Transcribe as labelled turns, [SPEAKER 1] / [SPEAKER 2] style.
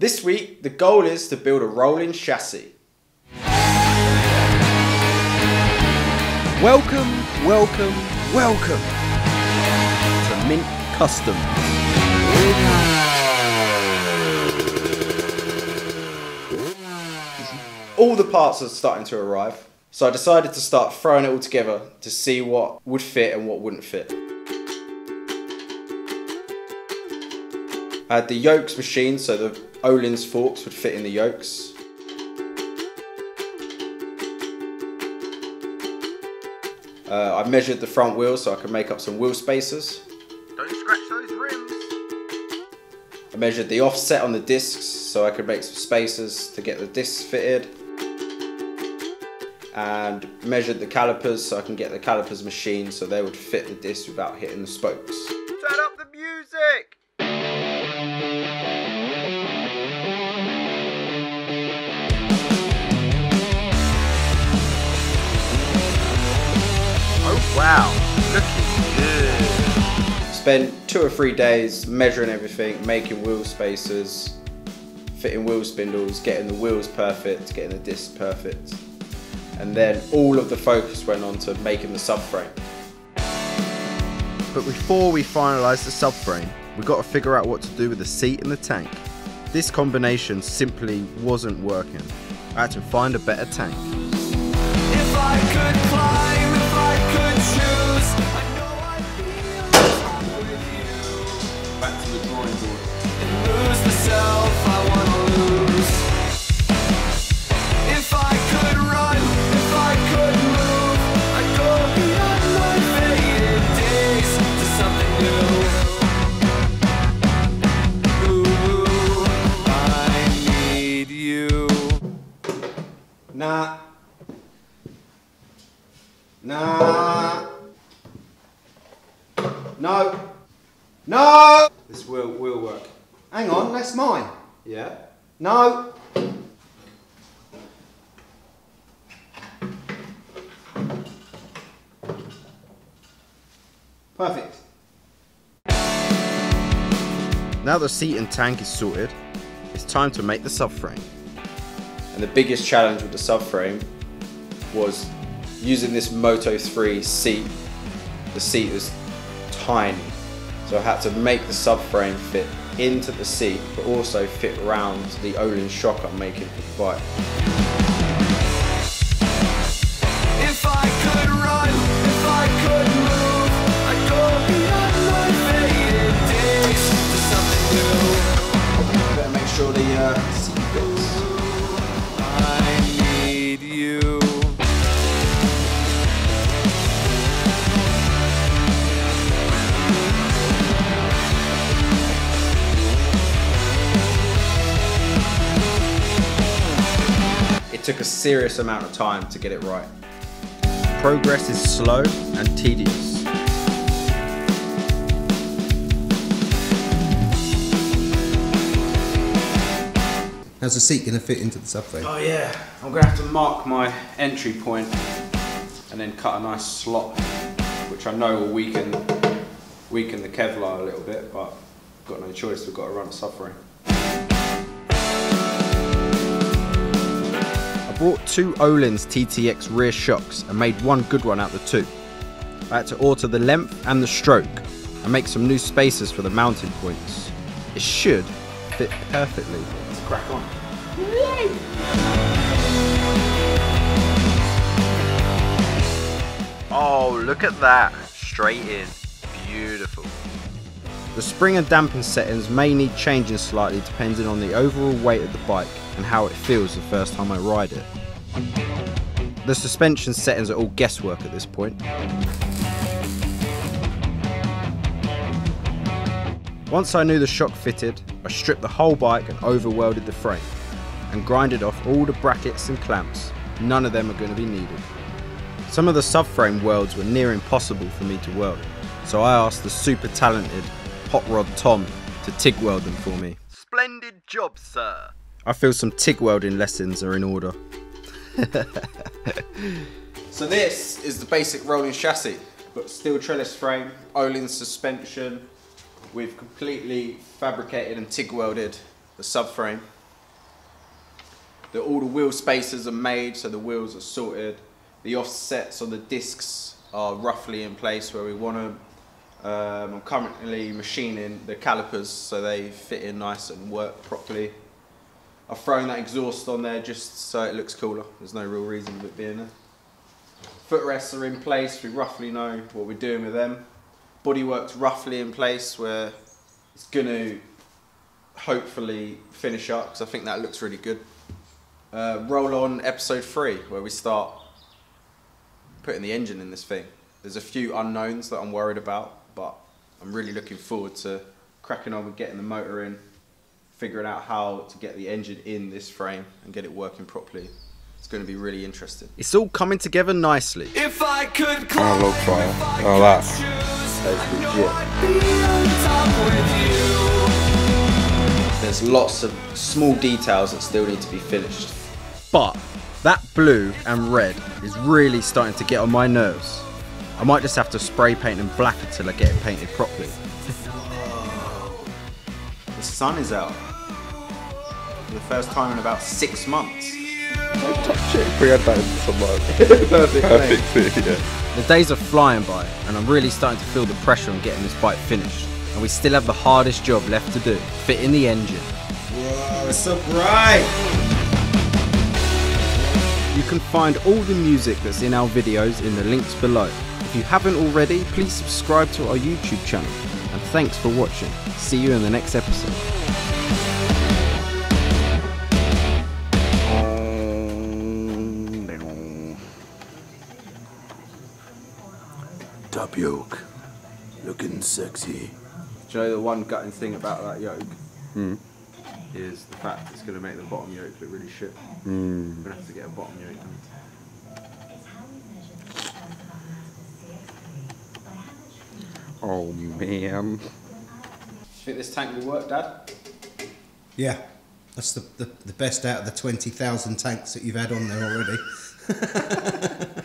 [SPEAKER 1] This week, the goal is to build a rolling chassis.
[SPEAKER 2] Welcome, welcome, welcome to Mint Customs.
[SPEAKER 1] All the parts are starting to arrive, so I decided to start throwing it all together to see what would fit and what wouldn't fit. I had the yokes machine, so the Öhlins forks would fit in the yokes. Uh, I measured the front wheels so I could make up some wheel spacers.
[SPEAKER 3] Don't scratch those rims.
[SPEAKER 1] I measured the offset on the discs so I could make some spacers to get the discs fitted. And measured the calipers so I can get the calipers machined so they would fit the discs without hitting the spokes.
[SPEAKER 3] Wow, looking good.
[SPEAKER 1] Spent two or three days measuring everything, making wheel spacers, fitting wheel spindles, getting the wheels perfect, getting the discs perfect. And then all of the focus went on to making the subframe.
[SPEAKER 2] But before we finalise the subframe, we've got to figure out what to do with the seat and the tank. This combination simply wasn't working. I had to find a better tank.
[SPEAKER 1] Nah. No. No! This will will work.
[SPEAKER 4] Hang on, that's mine.
[SPEAKER 1] Yeah?
[SPEAKER 4] No. Perfect.
[SPEAKER 2] Now the seat and tank is sorted, it's time to make the subframe.
[SPEAKER 1] And the biggest challenge with the subframe was using this Moto 3 seat. The seat was tiny. So I had to make the subframe fit into the seat, but also fit around the Öhlins shock I'm making for the bike.
[SPEAKER 5] If I could run, if I could move, I'd go beyond my faded days to something new.
[SPEAKER 1] Better make sure the uh, seat It took a serious amount of time to get it right.
[SPEAKER 2] Progress is slow and tedious.
[SPEAKER 4] How's the seat going to fit into the subframe?
[SPEAKER 1] Oh yeah, I'm gonna have to mark my entry point and then cut a nice slot, which I know will weaken weaken the Kevlar a little bit, but got no choice. We've got to run a subframe.
[SPEAKER 2] I bought two Öhlins TTX rear shocks and made one good one out of the two. I had to alter the length and the stroke and make some new spacers for the mounting points. It should fit perfectly.
[SPEAKER 1] Let's crack on.
[SPEAKER 3] Oh, look at that. Straight in. Beautiful.
[SPEAKER 2] The spring and damping settings may need changing slightly depending on the overall weight of the bike and how it feels the first time I ride it. The suspension settings are all guesswork at this point. Once I knew the shock fitted, I stripped the whole bike and overwelded the frame and grinded off all the brackets and clamps. None of them are going to be needed. Some of the subframe welds were near impossible for me to weld, so I asked the super talented Hot Rod Tom to TIG weld them for me.
[SPEAKER 3] Splendid job, sir.
[SPEAKER 2] I feel some TIG welding lessons are in order.
[SPEAKER 1] So this is the basic rolling chassis. Got steel trellis frame, Öhlins suspension. We've completely fabricated and TIG welded the subframe. The, all the wheel spacers are made, so the wheels are sorted. The offsets on the discs are roughly in place where we want them. Um, I'm currently machining the calipers so they fit in nice and work properly. I've thrown that exhaust on there just so it looks cooler. There's no real reason of it being there. Footrests are in place. We roughly know what we're doing with them. Bodywork's roughly in place where it's going to hopefully finish up because I think that looks really good. Uh, roll on episode three where we start putting the engine in this thing. There's a few unknowns that I'm worried about, but I'm really looking forward to cracking on with getting the motor in, figuring out how to get the engine in this frame and get it working properly. It's going to be really interesting.
[SPEAKER 2] It's all coming together nicely.
[SPEAKER 5] If I could
[SPEAKER 6] Oh,
[SPEAKER 5] climb,
[SPEAKER 6] fire.
[SPEAKER 5] if I
[SPEAKER 6] Oh, that.
[SPEAKER 1] That's legit.
[SPEAKER 5] I'd be on top with you.
[SPEAKER 1] There's lots of small details that still need to be finished.
[SPEAKER 2] But that blue and red is really starting to get on my nerves. I might just have to spray paint them black until I get it painted properly.
[SPEAKER 1] The sun is out for the first time in about six months.
[SPEAKER 6] Top shit if we had that in some
[SPEAKER 1] Perfect.
[SPEAKER 6] perfect fit, yeah.
[SPEAKER 2] The days are flying by, and I'm really starting to feel the pressure on getting this bike finished. And we still have the hardest job left to do fitting the engine.
[SPEAKER 1] Whoa, it's so bright.
[SPEAKER 2] You can find all the music that's in our videos in the links below. If you haven't already, please subscribe to our YouTube channel. And thanks for watching. See you in the next episode.
[SPEAKER 7] Top yoke. Looking sexy.
[SPEAKER 1] Do you know the one gutting thing about that yoke? Hmm. Is the fact it's going to make the bottom yoke look really shit. We're going to have to get a bottom yoke.
[SPEAKER 6] Oh man.
[SPEAKER 1] Do think this tank will work, Dad?
[SPEAKER 4] Yeah, that's the, the, the best out of the 20,000 tanks that you've had on there already.